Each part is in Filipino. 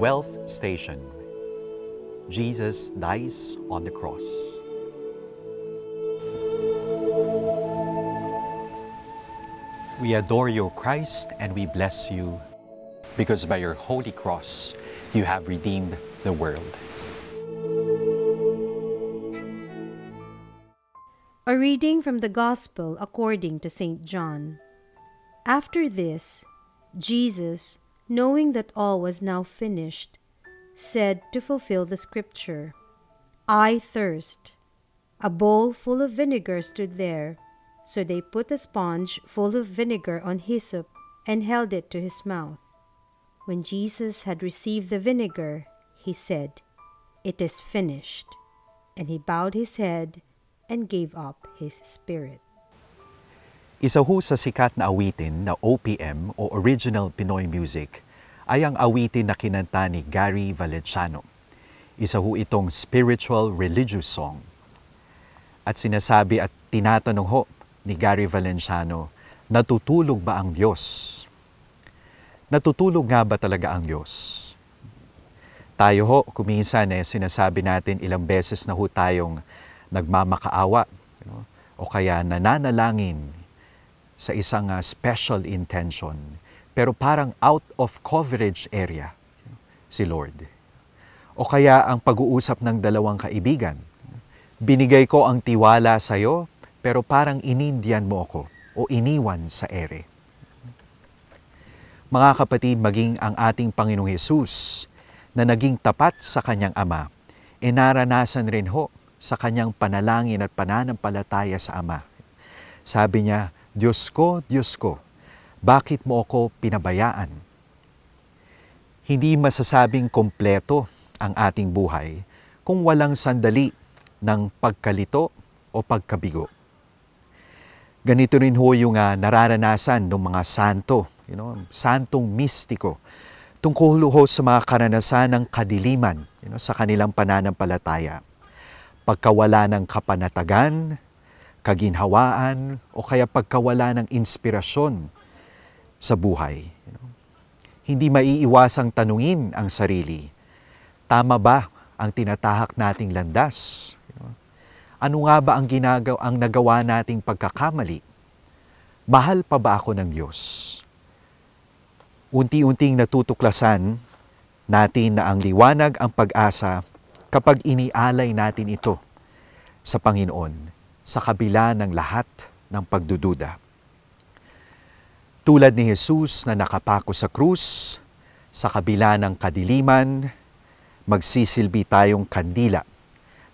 12th station Jesus dies on the cross. We adore you, Christ, and we bless you because by your holy cross you have redeemed the world. A reading from the Gospel according to St. John. After this, Jesus, knowing that all was now finished, said to fulfill the scripture, I thirst. A bowl full of vinegar stood there, so they put a sponge full of vinegar on hyssop and held it to his mouth. When Jesus had received the vinegar, he said, It is finished. And he bowed his head and gave up his spirit. Isa ho sa sikat na awitin na OPM o Original Pinoy Music ay ang awitin na kinanta ni Gary Valenciano. Isa ho itong spiritual religious song. At sinasabi at tinatanong ho ni Gary Valenciano, natutulog ba ang Diyos? Natutulog nga ba talaga ang Diyos? Tayo ho, kuminsan eh, sinasabi natin ilang beses na ho tayong nagmamakaawa you know, o kaya nananalangin sa isang uh, special intention pero parang out of coverage area si Lord. O kaya ang pag-uusap ng dalawang kaibigan. Binigay ko ang tiwala sa iyo pero parang inindian mo ako o iniwan sa ere. Mga kapatid, maging ang ating Panginoong Yesus na naging tapat sa kanyang Ama, e naranasan rin ho sa kanyang panalangin at pananampalataya sa Ama. Sabi niya, Diyos ko, Diyos ko, bakit mo ako pinabayaan? Hindi masasabing kompleto ang ating buhay kung walang sandali ng pagkalito o pagkabigo. Ganito rin ho yung uh, nararanasan ng mga santo, you know, santong mistiko, tungkol ho sa mga karanasan ng kadiliman you know, sa kanilang pananampalataya. Pagkawala ng kapanatagan, kaginhawaan, o kaya pagkawala ng inspirasyon sa buhay. Hindi maiiwasang tanungin ang sarili, tama ba ang tinatahak nating landas? Ano nga ba ang ginagaw ang nagawa nating pagkakamali? Mahal pa ba ako ng Diyos? Unti-unting natutuklasan natin na ang liwanag ang pag-asa kapag inialay natin ito sa Panginoon sa kabila ng lahat ng pagdududa. Tulad ni Jesus na nakapako sa krus, sa kabila ng kadiliman, magsisilbi tayong kandila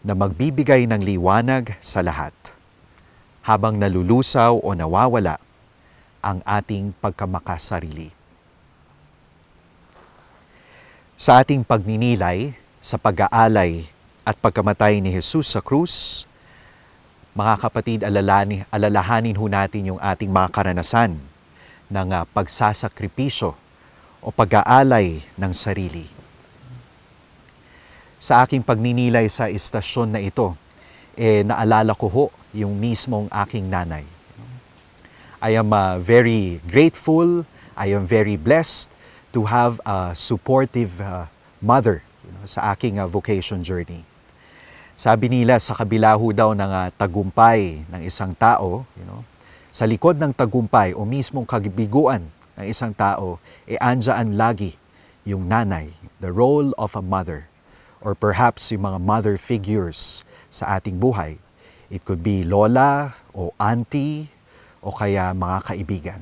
na magbibigay ng liwanag sa lahat habang nalulusaw o nawawala ang ating pagkamakasarili. Sa ating pagninilay sa pag-aalay at pagkamatay ni Jesus sa krus, mga kapatid, alalani, alalahanin ho natin yung ating mga karanasan ng uh, pagsasakripisyo o pag-aalay ng sarili sa aking pagninilay sa istasyon na ito, eh, naalala ko ho yung mismong aking nanay. I am uh, very grateful, I am very blessed to have a supportive uh, mother you know, sa aking uh, vocation journey. Sabi nila sa kabila ho daw ng uh, tagumpay ng isang tao, you know, sa likod ng tagumpay o mismong kagibiguan ng isang tao, e eh, andyan lagi yung nanay, the role of a mother or perhaps yung mga mother figures sa ating buhay. It could be lola o auntie o kaya mga kaibigan.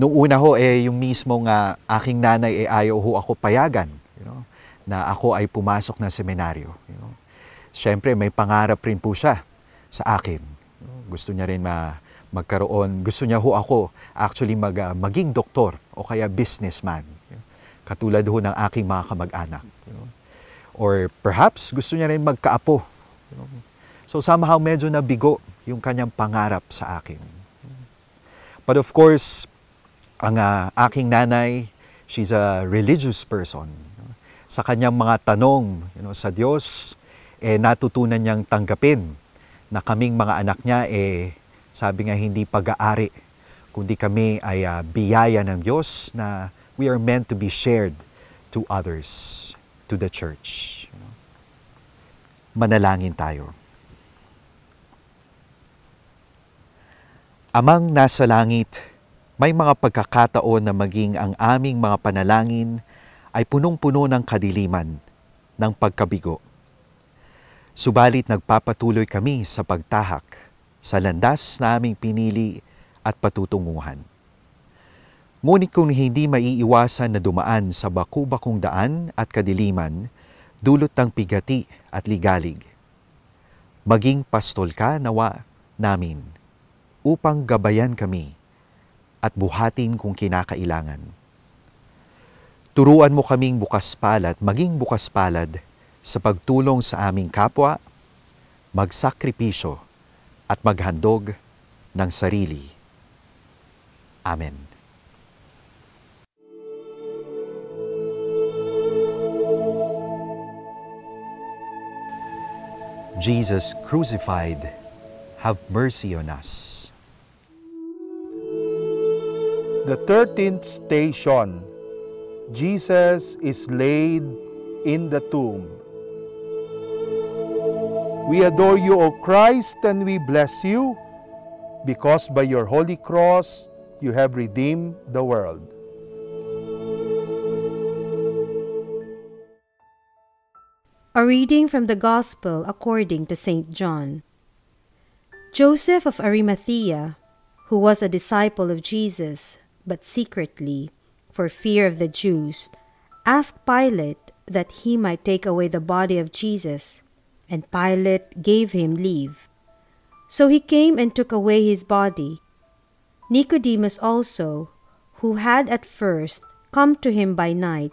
Noong una ho, eh, yung mismong uh, aking nanay, eh, ayaw ho ako payagan you know, na ako ay pumasok ng seminaryo. Siyempre, may pangarap rin po siya sa akin. Gusto niya rin ma magkaroon, gusto niya ho ako actually mag, uh, maging doktor o kaya businessman. Katulad ho ng aking mga kamag-anak. Or perhaps gusto niya rin magkaapo. So somehow medyo nabigo yung kanyang pangarap sa akin. But of course, ang uh, aking nanay, she's a religious person. Sa kanyang mga tanong you know, sa Diyos, eh, natutunan niyang tanggapin na kaming mga anak niya, eh, sabi nga hindi pag-aari, kundi kami ay uh, biyaya ng Diyos na we are meant to be shared to others, to the church. Manalangin tayo. Amang nasa langit, may mga pagkakataon na maging ang aming mga panalangin ay punong-puno ng kadiliman, ng pagkabigo. Subalit nagpapatuloy kami sa pagtahak sa landas na aming pinili at patutunguhan. Ngunit kung hindi maiiwasan na dumaan sa baku-bakong daan at kadiliman, dulot ng pigati at ligalig, maging pastol ka nawa namin upang gabayan kami at buhatin kung kinakailangan. Turuan mo kaming bukas palad, maging bukas palad sa pagtulong sa aming kapwa, magsakripisyo at maghandog ng sarili. Amen. Jesus crucified, have mercy on us. The 13th station Jesus is laid in the tomb. We adore you, O Christ, and we bless you because by your holy cross you have redeemed the world. A reading from the Gospel according to St. John. Joseph of Arimathea, who was a disciple of Jesus, but secretly, for fear of the Jews, asked Pilate that he might take away the body of Jesus, and Pilate gave him leave. So he came and took away his body. Nicodemus also, who had at first come to him by night,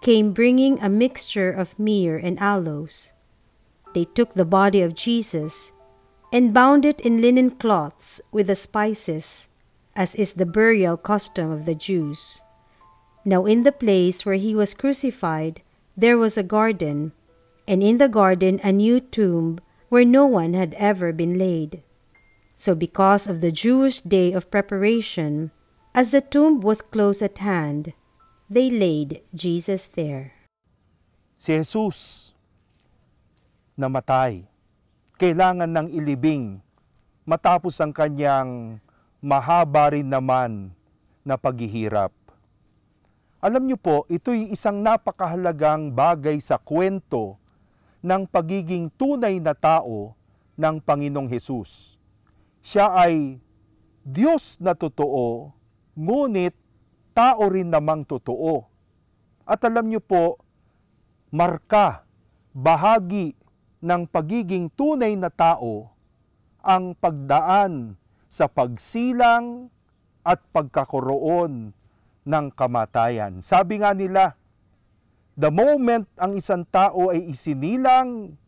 came bringing a mixture of myrrh and aloes. They took the body of Jesus and bound it in linen cloths with the spices, as is the burial custom of the Jews. Now in the place where he was crucified there was a garden, and in the garden a new tomb where no one had ever been laid. So because of the Jewish day of preparation, as the tomb was close at hand, they laid Jesus there. Si Jesus namatay. Kailangan ng ilibing matapos ang kanyang mahaba rin naman na paghihirap. Alam niyo po, ito'y isang napakahalagang bagay sa kwento ng pagiging tunay na tao ng Panginoong Hesus. Siya ay Diyos na totoo, ngunit tao rin namang totoo. At alam niyo po, marka, bahagi ng pagiging tunay na tao ang pagdaan sa pagsilang at pagkakoroon ng kamatayan. Sabi nga nila, the moment ang isang tao ay isinilang,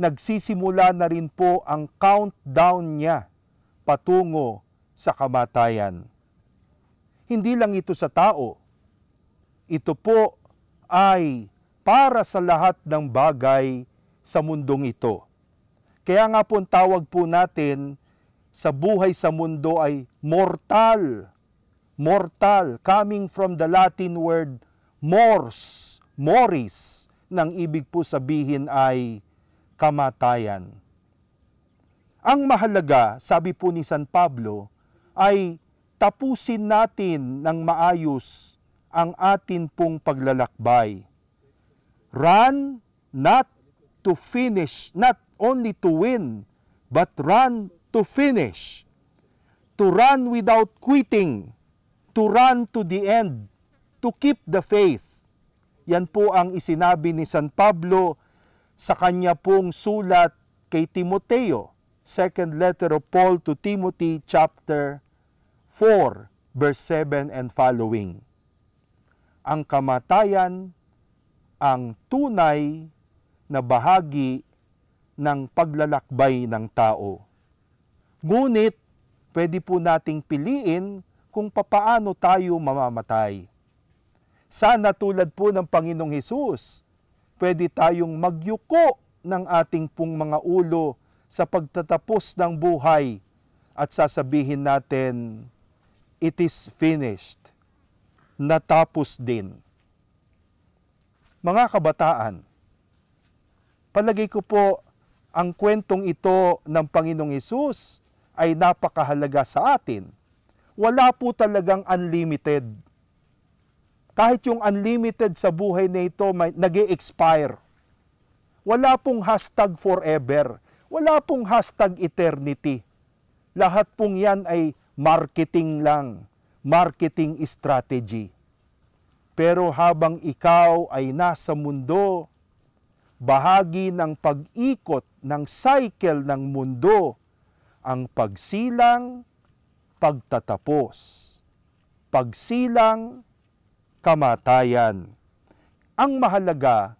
nagsisimula na rin po ang countdown niya patungo sa kamatayan. Hindi lang ito sa tao, ito po ay para sa lahat ng bagay sa mundong ito. Kaya nga po ang tawag po natin sa buhay sa mundo ay mortal. Mortal, coming from the Latin word mors, moris, nang ibig po sabihin ay kamatayan. Ang mahalaga, sabi po ni San Pablo, ay tapusin natin ng maayos ang atin pong paglalakbay. Run not to finish, not only to win, but run to finish. To run without quitting. To run to the end. To keep the faith. Yan po ang isinabi ni San Pablo sa kanya pong sulat kay Timoteo. Second letter of Paul to Timothy chapter 4 verse 7 and following. Ang kamatayan ang tunay na bahagi ng paglalakbay ng tao. Ngunit, pwede po nating piliin kung papaano tayo mamamatay. Sana tulad po ng Panginoong Hesus, pwede tayong magyuko ng ating pong mga ulo sa pagtatapos ng buhay at sasabihin natin, it is finished. Natapos din. Mga kabataan, palagay ko po ang kwentong ito ng Panginoong Hesus ay napakahalaga sa atin. Wala po talagang unlimited. Kahit yung unlimited sa buhay na ito nag expire Wala pong hashtag forever. Wala pong hashtag eternity. Lahat pong yan ay marketing lang, marketing strategy. Pero habang ikaw ay nasa mundo, bahagi ng pag-ikot ng cycle ng mundo, ang pagsilang, pagtatapos. Pagsilang, kamatayan. Ang mahalaga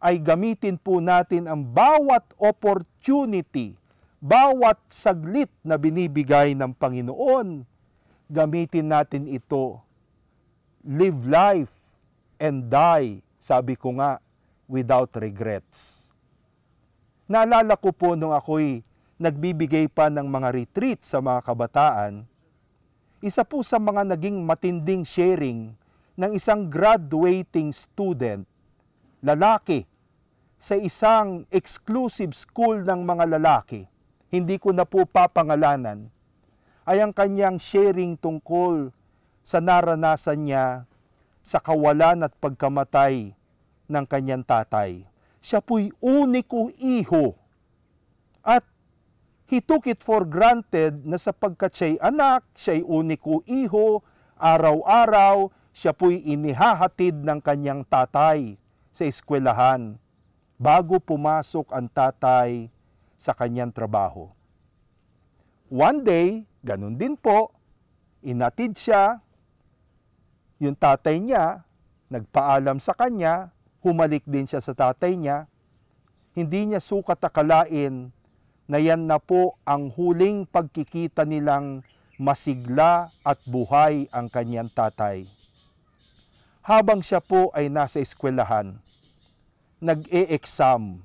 ay gamitin po natin ang bawat opportunity, bawat saglit na binibigay ng Panginoon. Gamitin natin ito. Live life and die, sabi ko nga, without regrets. Naalala ko po nung ako'y nagbibigay pa ng mga retreat sa mga kabataan, isa po sa mga naging matinding sharing ng isang graduating student, lalaki, sa isang exclusive school ng mga lalaki, hindi ko na po papangalanan, ay ang kanyang sharing tungkol sa naranasan niya sa kawalan at pagkamatay ng kanyang tatay. Siya po'y uniko iho. At he took it for granted na sapagkat siya'y anak, siya'y uniko iho, araw-araw, siya po'y inihahatid ng kanyang tatay sa eskwelahan bago pumasok ang tatay sa kanyang trabaho. One day, ganun din po, inatid siya, yung tatay niya, nagpaalam sa kanya, humalik din siya sa tatay niya, hindi niya sukat akalain na yan na po ang huling pagkikita nilang masigla at buhay ang kanyang tatay. Habang siya po ay nasa eskwelahan, nag-e-exam,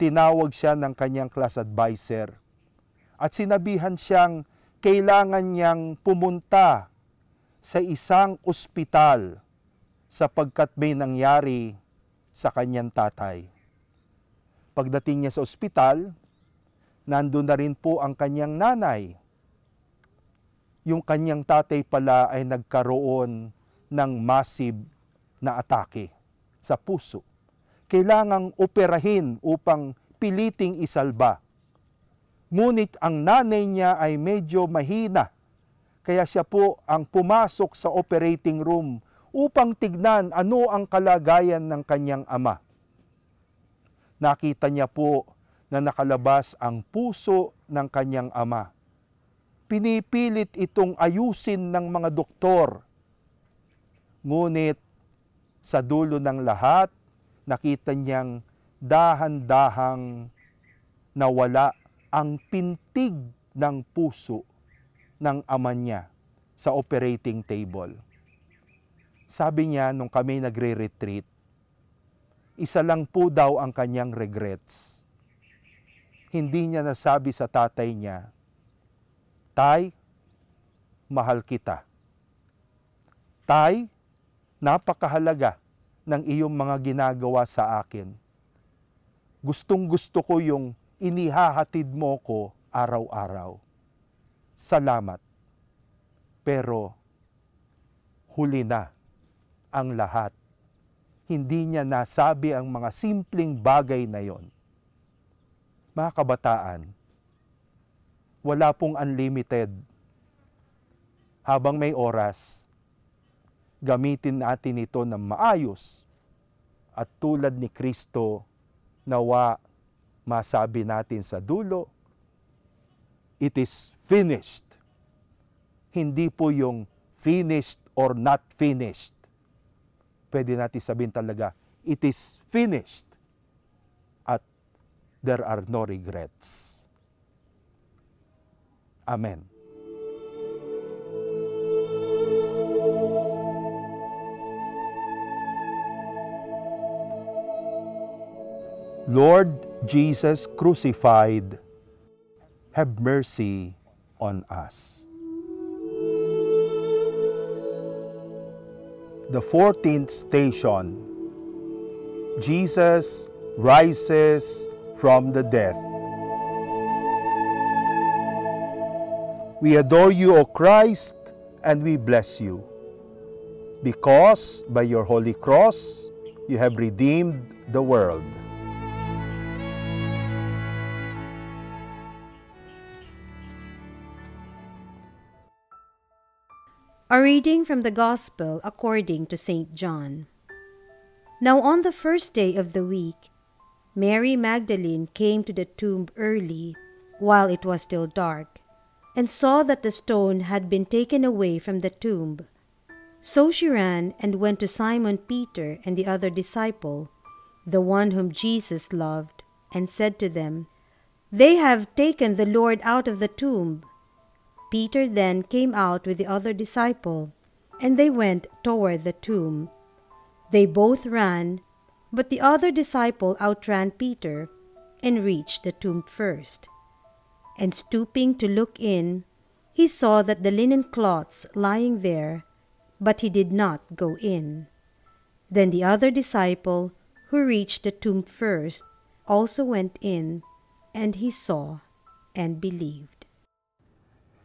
tinawag siya ng kanyang class advisor at sinabihan siyang kailangan niyang pumunta sa isang ospital sapagkat may nangyari sa kanyang tatay. Pagdating niya sa ospital, nandun na rin po ang kanyang nanay. Yung kanyang tatay pala ay nagkaroon ng massive na atake sa puso. Kailangang operahin upang piliting isalba. Ngunit ang nanay niya ay medyo mahina. Kaya siya po ang pumasok sa operating room upang tignan ano ang kalagayan ng kanyang ama. Nakita niya po na nakalabas ang puso ng kanyang ama. Pinipilit itong ayusin ng mga doktor. Ngunit sa dulo ng lahat, nakita niyang dahan-dahang nawala ang pintig ng puso ng ama niya sa operating table. Sabi niya nung kami nagre-retreat, isa lang po daw ang kanyang regrets. Hindi niya nasabi sa tatay niya, Tay, mahal kita. Tay, napakahalaga ng iyong mga ginagawa sa akin. Gustong gusto ko yung inihahatid mo ko araw-araw. Salamat. Pero huli na ang lahat. Hindi niya nasabi ang mga simpleng bagay na yon. Mga kabataan, wala pong unlimited. Habang may oras, gamitin natin ito ng maayos at tulad ni Kristo, nawa masabi natin sa dulo, it is finished. Hindi po yung finished or not finished pwede natin sabihin talaga, it is finished there are no regrets. Amen. Lord Jesus crucified, have mercy on us. The 14th station, Jesus rises from the death. We adore you, O Christ, and we bless you. Because by your holy cross, you have redeemed the world. A reading from the Gospel according to St. John. Now on the first day of the week, Mary Magdalene came to the tomb early, while it was still dark, and saw that the stone had been taken away from the tomb. So she ran and went to Simon Peter and the other disciple, the one whom Jesus loved, and said to them, They have taken the Lord out of the tomb Peter then came out with the other disciple, and they went toward the tomb. They both ran, but the other disciple outran Peter and reached the tomb first. And stooping to look in, he saw that the linen cloths lying there, but he did not go in. Then the other disciple, who reached the tomb first, also went in, and he saw and believed.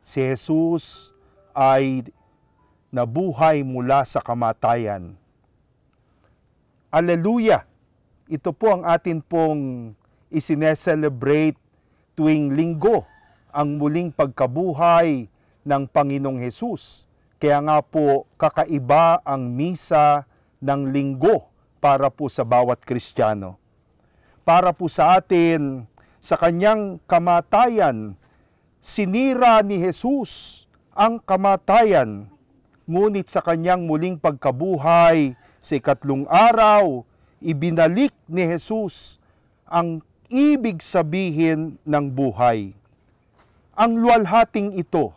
si Jesus ay nabuhay mula sa kamatayan. Aleluya! Ito po ang atin pong isineselebrate tuwing linggo, ang muling pagkabuhay ng Panginoong Hesus. Kaya nga po kakaiba ang misa ng linggo para po sa bawat Kristiyano. Para po sa atin, sa kanyang kamatayan, Sinira ni Jesus ang kamatayan, ngunit sa kanyang muling pagkabuhay sa ikatlong araw, ibinalik ni Jesus ang ibig sabihin ng buhay. Ang luwalhating ito,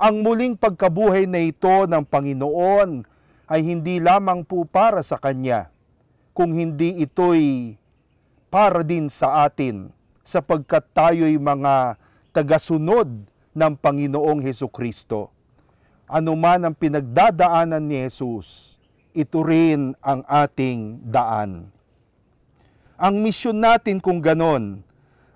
ang muling pagkabuhay na ito ng Panginoon ay hindi lamang po para sa Kanya, kung hindi ito'y para din sa atin, sapagkat tayo'y mga tagasunod ng Panginoong Heso Kristo. Ano man ang pinagdadaanan ni Jesus, ito rin ang ating daan. Ang misyon natin kung ganon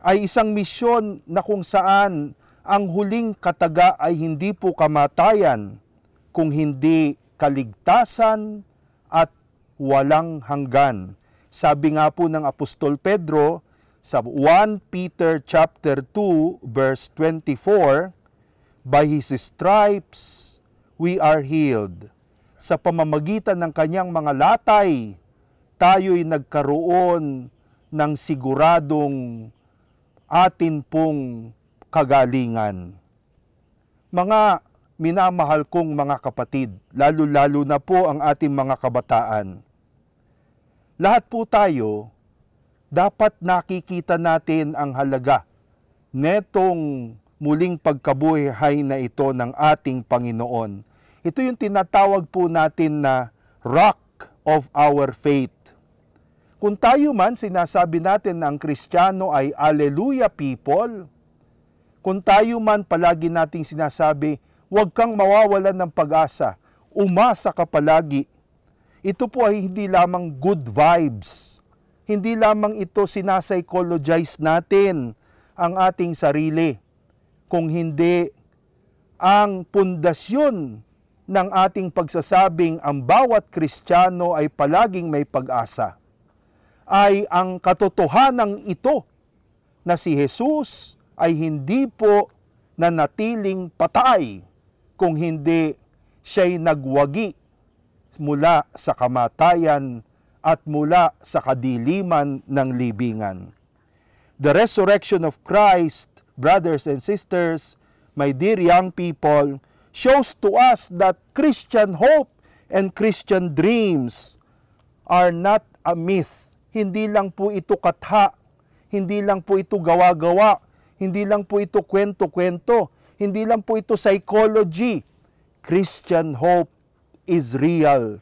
ay isang misyon na kung saan ang huling kataga ay hindi po kamatayan, kung hindi kaligtasan at walang hanggan. Sabi nga po ng Apostol Pedro, sa 1 Peter chapter 2 verse 24, by his stripes we are healed. Sa pamamagitan ng kanyang mga latay, tayo'y nagkaroon ng siguradong atin pong kagalingan. Mga minamahal kong mga kapatid, lalo-lalo na po ang ating mga kabataan. Lahat po tayo dapat nakikita natin ang halaga netong muling pagkabuhay na ito ng ating Panginoon. Ito yung tinatawag po natin na rock of our faith. Kung tayo man sinasabi natin na ang Kristiyano ay Alleluia people, kung tayo man palagi nating sinasabi, huwag kang mawawalan ng pag-asa, umasa ka palagi. Ito po ay hindi lamang good vibes, hindi lamang ito sinapsychologize natin ang ating sarili, kung hindi ang pundasyon ng ating pagsasabing ang bawat Kristiyano ay palaging may pag-asa, ay ang katotohanan ito na si Jesus ay hindi po nanatiling patay kung hindi siya'y nagwagi mula sa kamatayan at mula sa kadiliman ng libingan. The resurrection of Christ, brothers and sisters, my dear young people, shows to us that Christian hope and Christian dreams are not a myth. Hindi lang po ito katha, hindi lang po ito gawa-gawa, hindi lang po ito kwento-kwento, hindi lang po ito psychology. Christian hope is real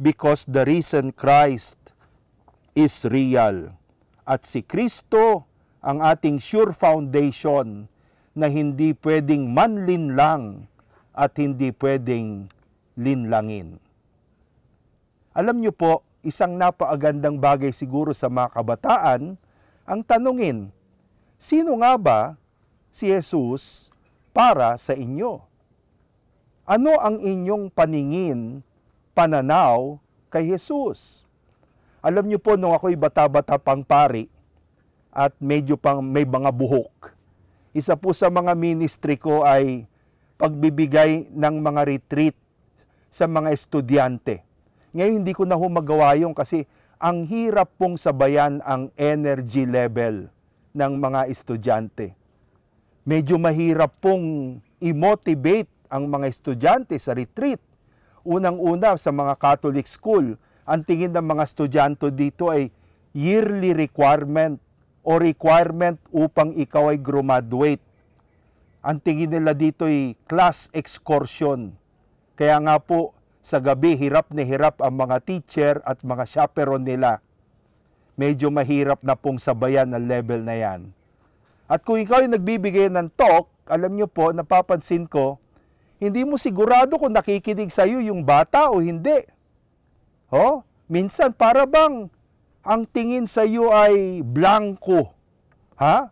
because the risen Christ is real. At si Kristo ang ating sure foundation na hindi pwedeng manlinlang at hindi pwedeng linlangin. Alam niyo po, isang napaagandang bagay siguro sa mga kabataan ang tanungin, sino nga ba si Jesus para sa inyo? Ano ang inyong paningin, pananaw kay Jesus? Alam niyo po, nung ako'y bata-bata pang pari at medyo pang may mga buhok, isa po sa mga ministry ko ay pagbibigay ng mga retreat sa mga estudyante. Ngayon hindi ko na humagawa yung kasi ang hirap pong sabayan ang energy level ng mga estudyante. Medyo mahirap pong i-motivate ang mga estudyante sa retreat. Unang-una sa mga Catholic school, ang tingin ng mga estudyante dito ay yearly requirement o requirement upang ikaw ay graduate. Ang tingin nila dito ay class excursion. Kaya nga po, sa gabi, hirap na hirap ang mga teacher at mga chaperon nila. Medyo mahirap na pong sabayan ang level na yan. At kung ikaw ay nagbibigay ng talk, alam nyo po, napapansin ko, hindi mo sigurado kung nakikinig sa iyo yung bata o hindi. Ho? Minsan para bang ang tingin sa iyo ay blanco. Ha?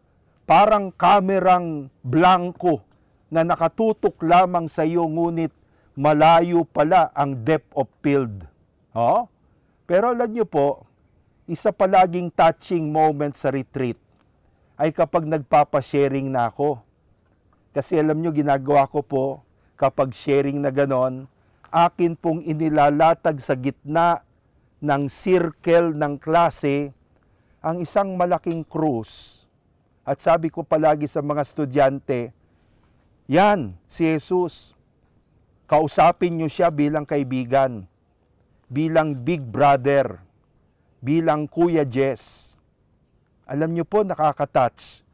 Parang kamerang blanco na nakatutok lamang sa iyo ngunit malayo pala ang depth of field. Oh? Pero alam niyo po, isa palaging touching moment sa retreat ay kapag nagpapa-sharing na ako. Kasi alam niyo, ginagawa ko po, kapag sharing na ganon, akin pong inilalatag sa gitna ng circle ng klase ang isang malaking krus. At sabi ko palagi sa mga estudyante, yan, si Jesus, kausapin nyo siya bilang kaibigan, bilang big brother, bilang Kuya Jess. Alam nyo po, nakakatouch.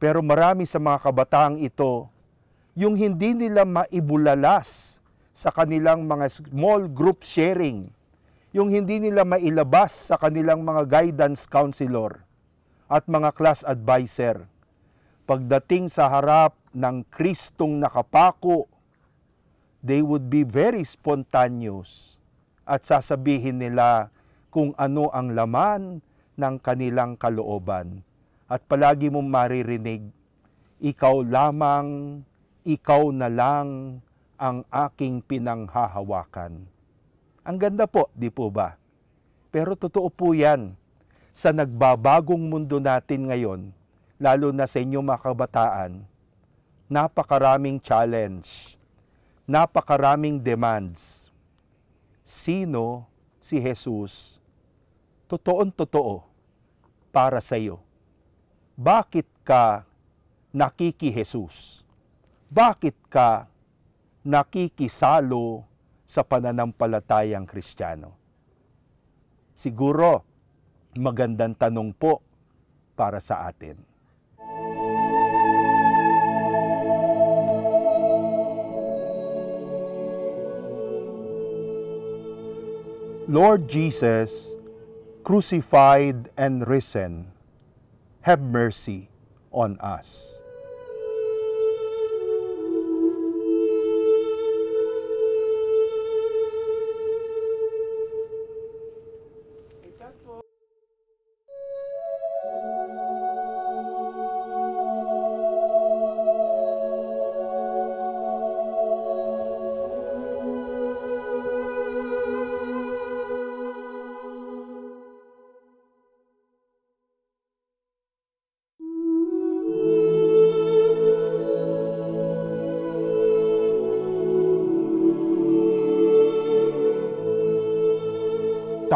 Pero marami sa mga kabataang ito, yung hindi nila maibulalas sa kanilang mga small group sharing, yung hindi nila mailabas sa kanilang mga guidance counselor at mga class advisor. Pagdating sa harap ng Kristong nakapako they would be very spontaneous at sasabihin nila kung ano ang laman ng kanilang kalooban. At palagi mong maririnig, ikaw lamang, ikaw na lang ang aking pinanghahawakan. Ang ganda po, di po ba? Pero totoo po yan. Sa nagbabagong mundo natin ngayon, lalo na sa inyo mga kabataan, napakaraming challenge napakaraming demands. Sino si Jesus? Totoon totoo para sa iyo. Bakit ka nakiki-Jesus? Bakit ka nakikisalo sa pananampalatayang Kristiyano? Siguro, magandang tanong po para sa atin. Lord Jesus, crucified and risen, have mercy on us.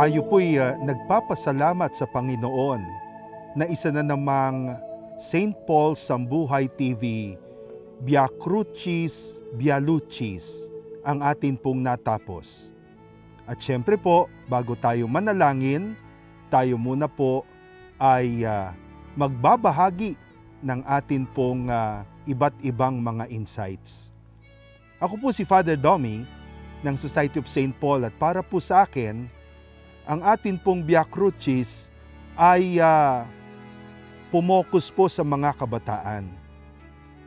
Tayo po'y uh, nagpapasalamat sa Panginoon na isa na namang St. Paul Sambuhay TV, Via Crucis, Via Lucis, ang atin pong natapos. At syempre po, bago tayo manalangin, tayo muna po ay uh, magbabahagi ng atin pong uh, iba't ibang mga insights. Ako po si Father Domi ng Society of St. Paul at para po sa akin, ang atin pong Via Crucis ay uh, pumokus po sa mga kabataan.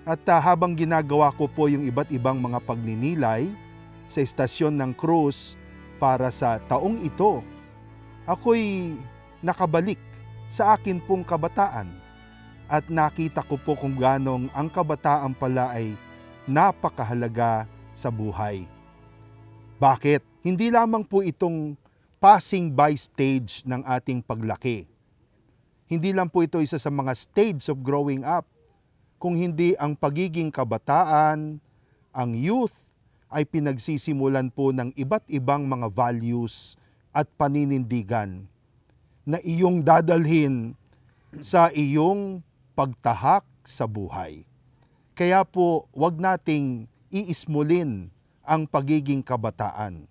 At uh, habang ginagawa ko po yung iba't ibang mga pagninilay sa istasyon ng krus para sa taong ito, ako'y nakabalik sa akin pong kabataan at nakita ko po kung ganong ang kabataan pala ay napakahalaga sa buhay. Bakit? Hindi lamang po itong passing by stage ng ating paglaki. Hindi lang po ito isa sa mga stage of growing up, kung hindi ang pagiging kabataan, ang youth, ay pinagsisimulan po ng iba't ibang mga values at paninindigan na iyong dadalhin sa iyong pagtahak sa buhay. Kaya po, wag nating iismulin ang pagiging kabataan.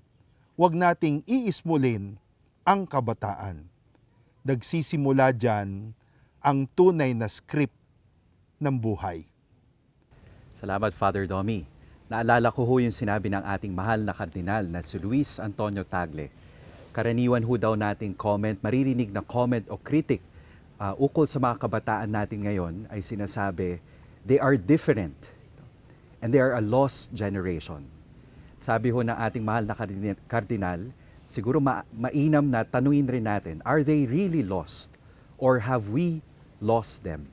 Wag nating iismulin ang kabataan. Nagsisimula dyan ang tunay na script ng buhay. Salamat, Father Domi. Naalala ko ho yung sinabi ng ating mahal na kardinal na si Luis Antonio Tagle karaniwan ho daw nating comment, maririnig na comment o critic uh, ukol sa mga kabataan natin ngayon ay sinasabi, they are different and they are a lost generation. Sabi ho ng ating mahal na kardinal, siguro ma- mainam na tanungin rin natin, are they really lost or have we lost them?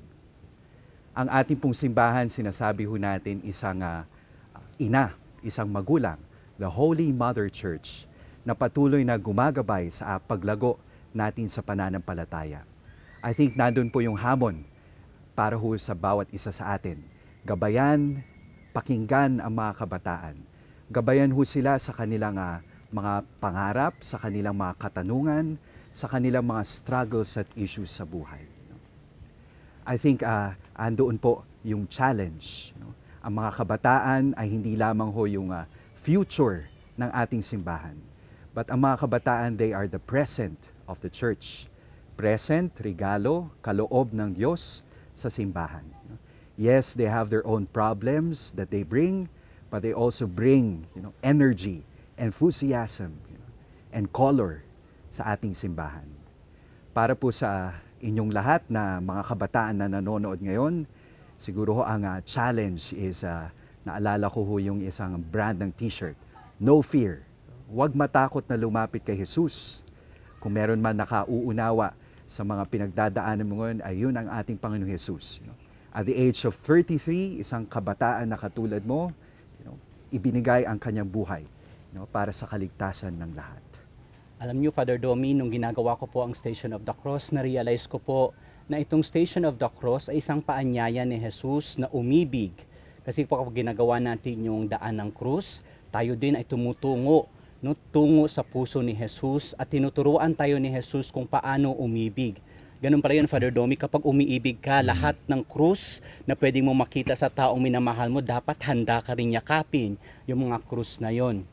Ang ating pong simbahan, sinasabi ho natin isang uh, ina, isang magulang, the Holy Mother Church, na patuloy na gumagabay sa paglago natin sa pananampalataya. I think nandun po yung hamon para ho sa bawat isa sa atin. Gabayan, pakinggan ang mga kabataan. Gabayan ho sila sa kanilang uh, mga pangarap, sa kanilang mga katanungan, sa kanilang mga struggles at issues sa buhay. I think uh, andoon po yung challenge. No? Ang mga kabataan ay hindi lamang ho yung uh, future ng ating simbahan But ang mga kabataan, they are the present of the church. Present, regalo, kaloob ng Diyos sa simbahan. Yes, they have their own problems that they bring, but they also bring you know, energy, enthusiasm, you know, and color sa ating simbahan. Para po sa inyong lahat na mga kabataan na nanonood ngayon, siguro ho ang uh, challenge is, uh, naalala ko ho yung isang brand ng t-shirt, No Fear, huwag matakot na lumapit kay Jesus. Kung meron man nakauunawa sa mga pinagdadaanan mo ngayon, ay yun ang ating Panginoong Jesus. You know? At the age of 33, isang kabataan na katulad mo, ibinigay ang kanyang buhay know, para sa kaligtasan ng lahat. Alam niyo, Father Domi, nung ginagawa ko po ang Station of the Cross, na-realize ko po na itong Station of the Cross ay isang paanyaya ni Jesus na umibig. Kasi po kapag ginagawa natin yung daan ng krus, tayo din ay tumutungo no, tungo sa puso ni Jesus at tinuturuan tayo ni Jesus kung paano umibig. Ganun pala yun, Father Domi, kapag umiibig ka, mm. lahat ng krus na pwedeng mo makita sa taong minamahal mo, dapat handa ka rin yakapin yung mga krus na yon.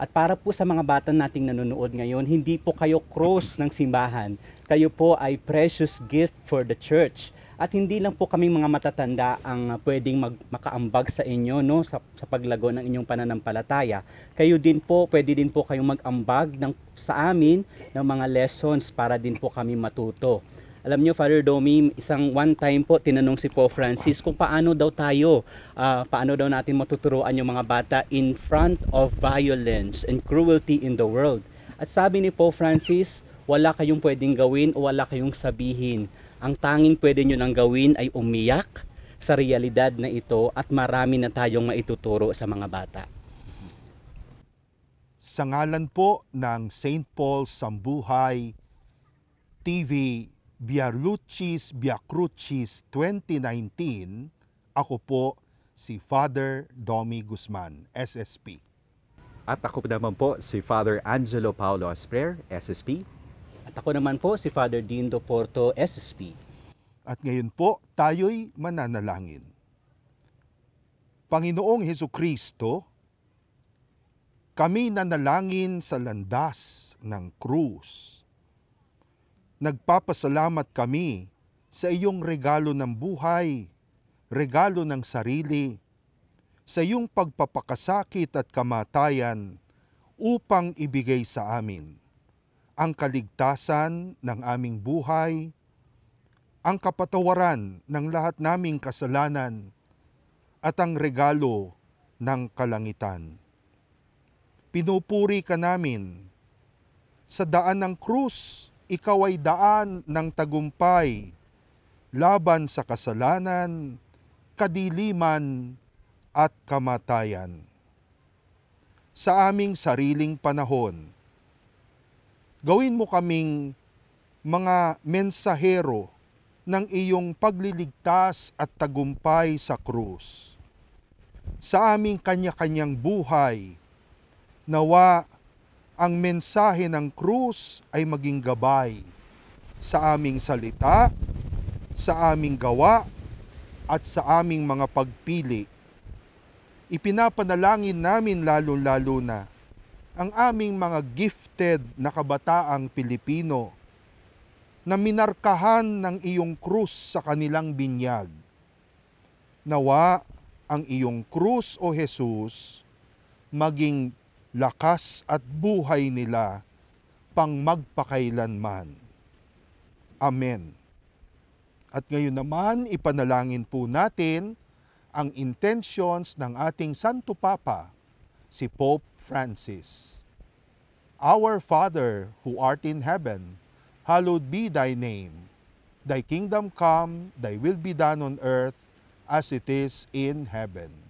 At para po sa mga bata nating nanonood ngayon, hindi po kayo cross ng simbahan. Kayo po ay precious gift for the church. At hindi lang po kaming mga matatanda ang pwedeng mag, makaambag sa inyo no, sa, sa paglago ng inyong pananampalataya. Kayo din po, pwede din po kayong mag-ambag ng, sa amin ng mga lessons para din po kami matuto. Alam niyo, Father Domi, isang one time po tinanong si Pope Francis kung paano daw tayo, uh, paano daw natin matuturuan yung mga bata in front of violence and cruelty in the world. At sabi ni Pope Francis, wala kayong pwedeng gawin o wala kayong sabihin ang tanging pwede nyo nang gawin ay umiyak sa realidad na ito at marami na tayong maituturo sa mga bata. Sa ngalan po ng St. Paul Sambuhay TV Biarluchis Biacrucis 2019, ako po si Father Domi Guzman, SSP. At ako naman po si Father Angelo Paulo Asper, SSP. At ako naman po si Father Dindo Porto, SSP. At ngayon po, tayo'y mananalangin. Panginoong Heso Kristo, kami nanalangin sa landas ng krus. Nagpapasalamat kami sa iyong regalo ng buhay, regalo ng sarili, sa iyong pagpapakasakit at kamatayan upang ibigay sa amin ang kaligtasan ng aming buhay, ang kapatawaran ng lahat naming kasalanan, at ang regalo ng kalangitan. Pinupuri ka namin sa daan ng krus ikaw ay daan ng tagumpay laban sa kasalanan, kadiliman at kamatayan. Sa aming sariling panahon, gawin mo kaming mga mensahero ng iyong pagliligtas at tagumpay sa krus. Sa aming kanya-kanyang buhay, nawa ang mensahe ng krus ay maging gabay sa aming salita, sa aming gawa, at sa aming mga pagpili. Ipinapanalangin namin lalo-lalo na ang aming mga gifted na kabataang Pilipino na minarkahan ng iyong krus sa kanilang binyag. Nawa ang iyong krus o Jesus maging lakas at buhay nila pang magpakailanman. Amen. At ngayon naman, ipanalangin po natin ang intentions ng ating Santo Papa, si Pope Francis. Our Father, who art in heaven, hallowed be thy name. Thy kingdom come, thy will be done on earth as it is in heaven.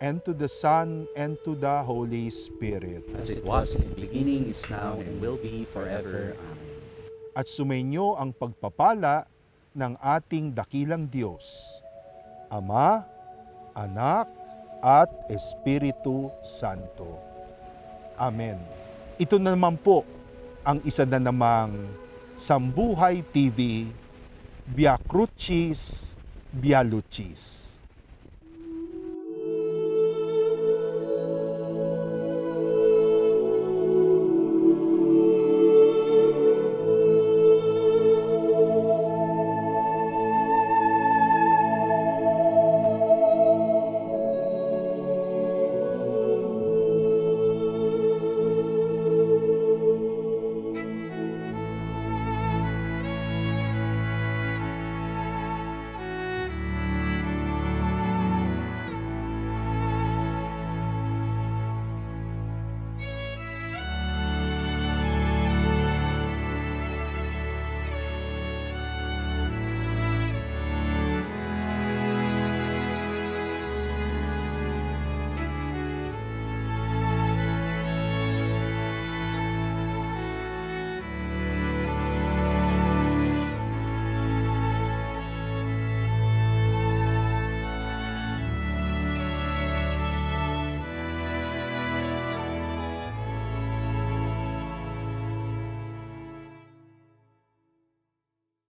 and to the Son, and to the Holy Spirit. As it was in the beginning, is now, and will be forever. Amen. At sumainyo ang pagpapala ng ating dakilang Diyos, Ama, Anak, at Espiritu Santo. Amen. Ito na naman po ang isa na namang Sambuhay TV, Via Crucis, Via Lucis.